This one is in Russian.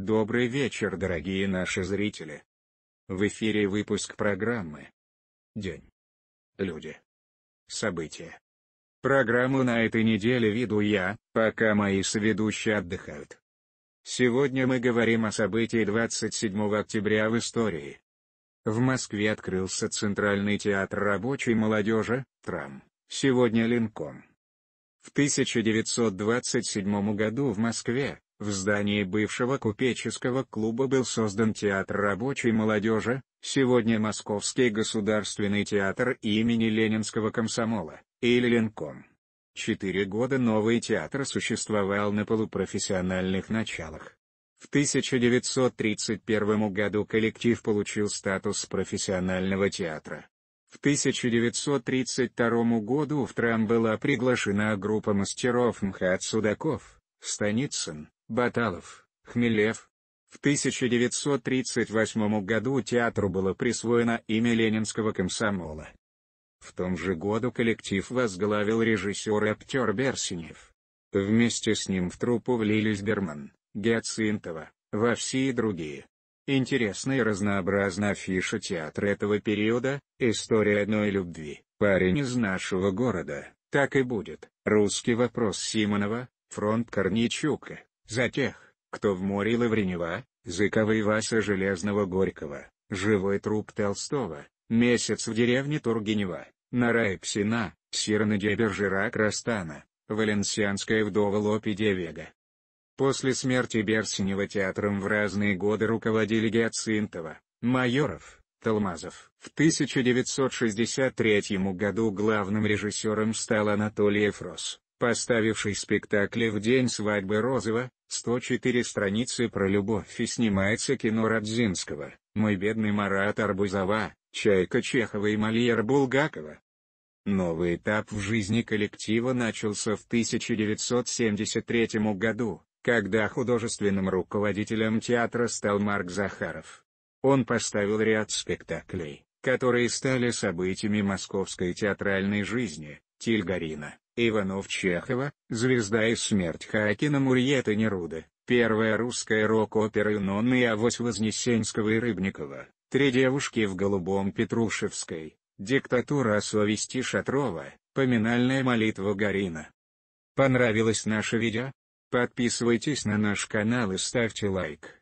Добрый вечер, дорогие наши зрители. В эфире выпуск программы «День. Люди. События». Программу на этой неделе веду я, пока мои соведущие отдыхают. Сегодня мы говорим о событии 27 октября в истории. В Москве открылся Центральный театр рабочей молодежи, ТРАМ, сегодня Линком. В 1927 году в Москве, в здании бывшего купеческого клуба был создан Театр рабочей молодежи, сегодня Московский государственный театр имени Ленинского комсомола, или Ленком. Четыре года новый театр существовал на полупрофессиональных началах. В 1931 году коллектив получил статус профессионального театра. В 1932 году в ТРАМ была приглашена группа мастеров МХАТ Судаков, Станицын, Баталов, Хмелев. В 1938 году театру было присвоено имя Ленинского комсомола. В том же году коллектив возглавил режиссер-актер Берсенев. Вместе с ним в труппу влились Берман, Гиацинтова, Вовси и другие. Интересна и разнообразна афиша театра этого периода, история одной любви, парень из нашего города, так и будет, русский вопрос Симонова, фронт Корничука. За тех, кто в море Лавренева, Зыковой Васа Железного Горького, живой труп Толстого, месяц в деревне Тургенева, Нара Псина, Сирана Бержера Крастана, Валенсианская вдова Лопи Девега. После смерти Берсенева театром в разные годы руководили Гиацинтова, Майоров, Толмазов. В 1963 году главным режиссером стал Анатолий Ефрос поставивший спектакли в день свадьбы Розова, 104 страницы про любовь и снимается кино Радзинского, «Мой бедный Марат Арбузова», «Чайка Чехова» и Мольер Булгакова. Новый этап в жизни коллектива начался в 1973 году, когда художественным руководителем театра стал Марк Захаров. Он поставил ряд спектаклей, которые стали событиями московской театральной жизни, Тильгарина, Иванов-Чехова, «Звезда и смерть» Хакина Мурьета Неруда, первая русская рок-опера Нонны и Авось Вознесенского и Рыбникова, «Три девушки в голубом Петрушевской», «Диктатура совести Шатрова», «Поминальная молитва Гарина». Понравилось наше видео? Подписывайтесь на наш канал и ставьте лайк.